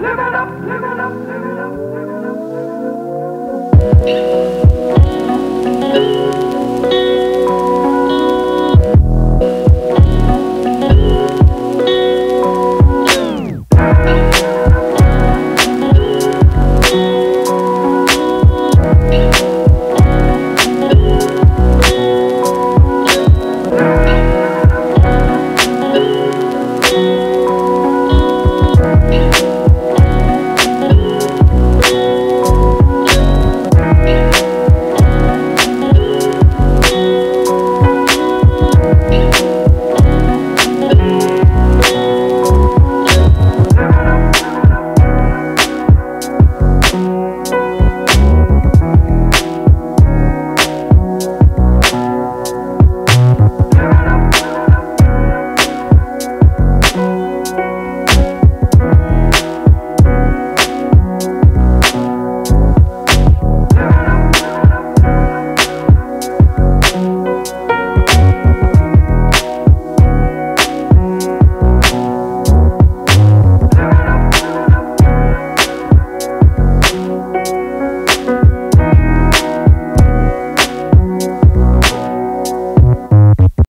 Live it up, live it